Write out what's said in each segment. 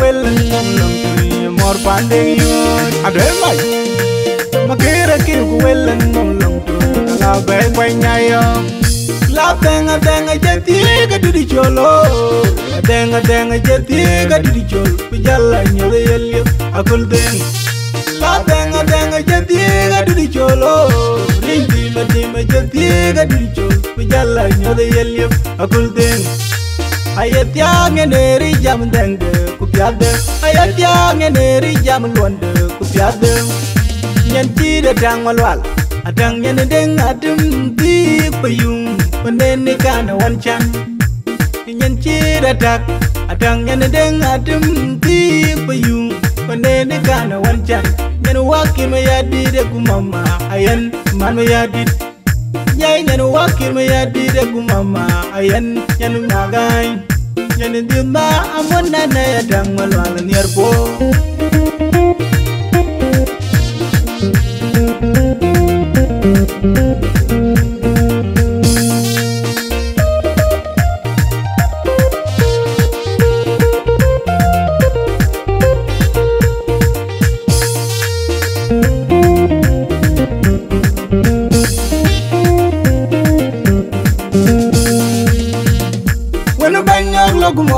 wel nom nom mor pande yo ade mai makira kir ku wel nom nom la be kwa nyayo la tenga tenga jeti ga dudi cholo tenga tenga jeti ga dudi cholo pijala nyole yelyo akul den la tenga tenga jeti ga dudi cholo ringi ma dima jeti ga dudi cholo pijala nyole yelyo akul den ayatya ngeneri jam denge ku piade ayatya ngeneri jam luande ku piade nyen ti de tang malwal adang nyen deng adum di payung panene kana wanchan nyen ti de tak adang nyen deng adum di payung panene kana wanchan nyen wakir me yadi de ku mama ayen man me yadi Yai nyan wakil me ya di de gumama ayan nyan magai. Nyan di ma amon na na ya dang nyer po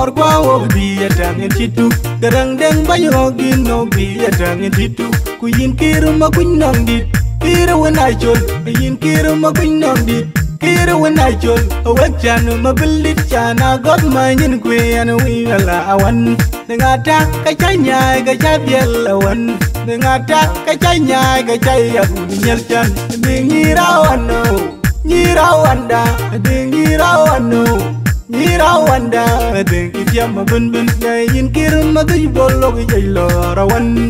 or logu mor oh, kwa wo bi atangin Garang deng banyak gin no bi atangin chitu Ku yin kiru ma kun nong dit Kiru wen achol Yin kiru ma kun nong dit Kiru wen oh, achol Awak chan ma bilit chana God ma yin kwe an wi wala awan Nengata kachay nyay kachay biel awan Nengata kachay nyay kachay yabu nyel chan. Ding nyirawan no oh. Nyirawan da. Ding nyirawan no Nira wanda den kitiam bun bun yin kirim madu bollo gi lo rawan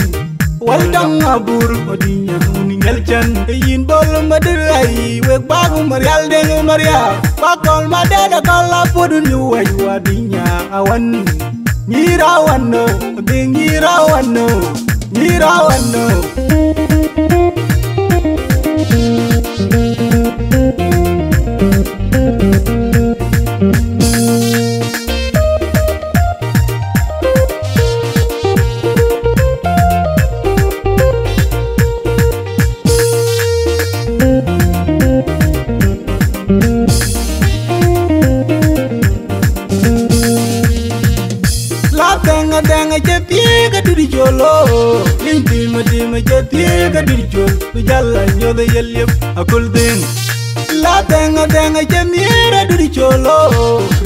waldang abur odinya huni ngelchan yin bol madirai we bagu marial den maria. Bakol madada kala podun yu wadinya awan. Nira wano den nira kanga danga wano La duri tenga je piega diri jolo Ling dima dima je piega diri jolo Tu jalla nyoda yelyep akul din La danga danga je miera duri jolo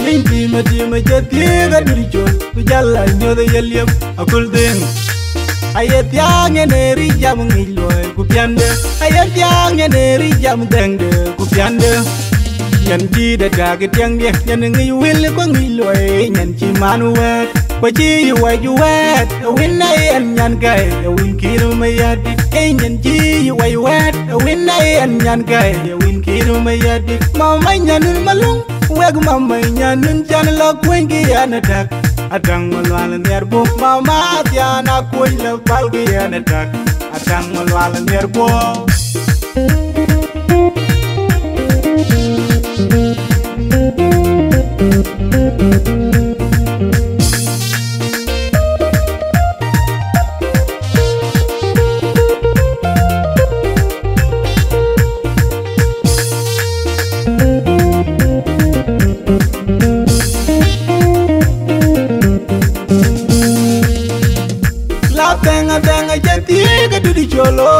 Ling dima dima je piega duri jol Tu jalla nyoda yelyep akul din Ayet yang eneri jam ngiloy kupiande Ayet yang eneri jam dengde kupiande nhân Nyan chi da da ke tiang dia Nyan ngi wil ko ngi lùi nhân chi manu wet Kwa chi yu wa yu wet Win na en nyan kai Win kiru ma yadi Hey yu wa wet Win na nyan kai Win kiru ma Mama nyanun malung Weg mama nyanun chan la kwen ki yana tak Atang nerbo Mama tiana kwen la pal ki yana tak Atang malwala nerbo denga denga tenga jeti ga dudi cholo.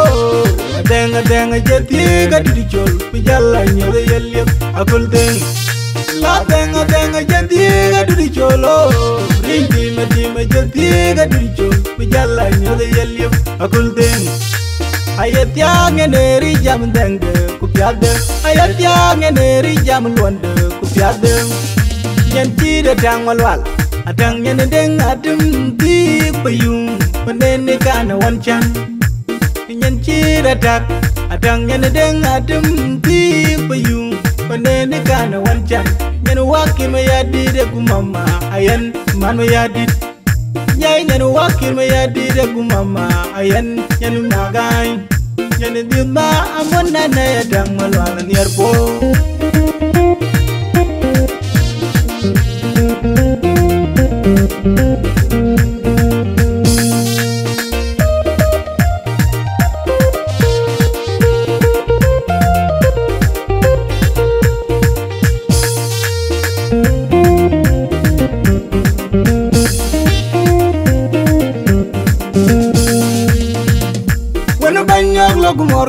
Denga denga jeti ga dudi cholo. Pijala nyore yelye akul deng. La denga denga jeti ga dudi cholo. Ringi ma dima jeti ga dudi cholo. Pijala nyore yelye akul deng. Ayat ngeneri neri jam denge ku piade Ayat yang neri jam luande ku piade Nyen ti de tang malwal Adang nyen deng adum di payung Panene kana wanchan Nyen ti de tak atang nyen deng adum ti payung Panene kana wanchan Nyen wakir me yadi de ku mama Ayen man me yadi Nyai nyen wakir me yadi de ku mama Ayen nyen magai Nyen dimba amon na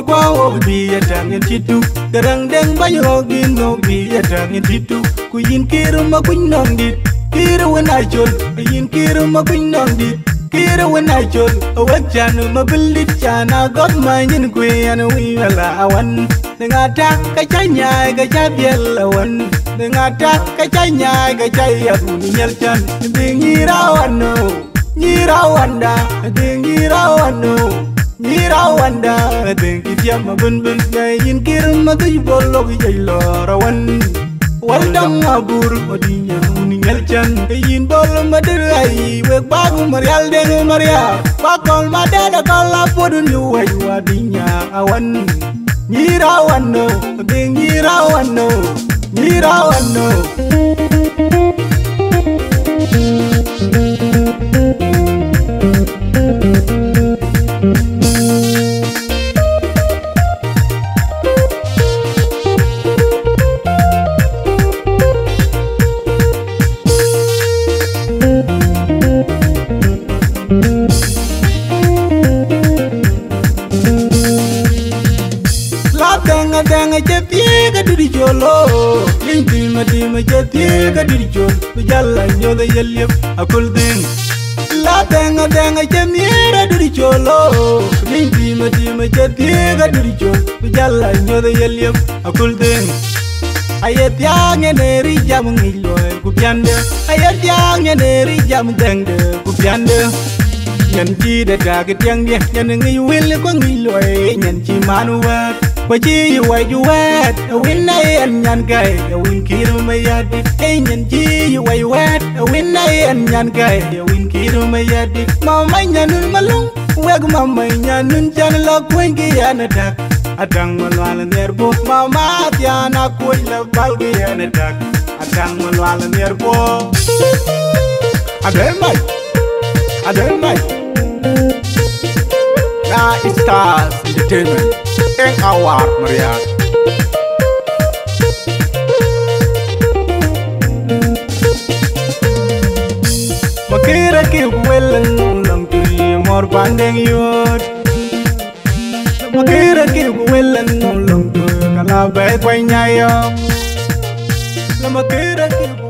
yadang malwal nierpo ngin chitu Darang deng banyo gin no gi eta ngin chitu ku yin kiru ma kun nong dit kiru wen ai chol yin kiru ma kun nong dit kiru wen ai chol awak janu ma bilit chana god ma yin ku yan wi wala awan ngata ka chanya ga jabiel awan ngata ka chanya ga chaya kun nyal chan dingira wano nyira wanda dingira wano nyira wanda dingi diama bun bun gayin kirma gay bollo gay lorawan waldam abur odinya uningal chan yin bol madir ay we bagu marial de maria. Bakol madada kala podun yu way wadinya awan. Nyira wanno dingira wanno nyira wanno denga solo diri jolo ling dima dima je piega diri jol bu jalla nyoda yelyep akul ding. La, denga denga je miera diri jolo ling dima dima je piega diri jol bu jalla nyoda yelyep akul ding. Ayet yang neri jam ngiloy ku, piande. Ayet yang neri jam dengde ku piande nyan chi de ga nhận tiang người nyan ngi wil người ngiloy nhận chi manuwat Kwa chi yu wai hết. Wet Win na yen nyan gai Win đâu mày yết ai nyan chi yu wai wet Win na yen nyan gai Win kiru ma yadi Ma mai nyanun malung Weg ma mai nyanun chan la kwen ki yana dak Adang malwala nerbo Ma ma tiana kwen la bal ki yana dak Adang malwala nerbo đẹp mai Adoy Stars Entertainment Eng awar Maria Makira ki welen nang tuli mor bandeng yut. Makira ki welen nang tuli kala bay kway nyayam Makira ki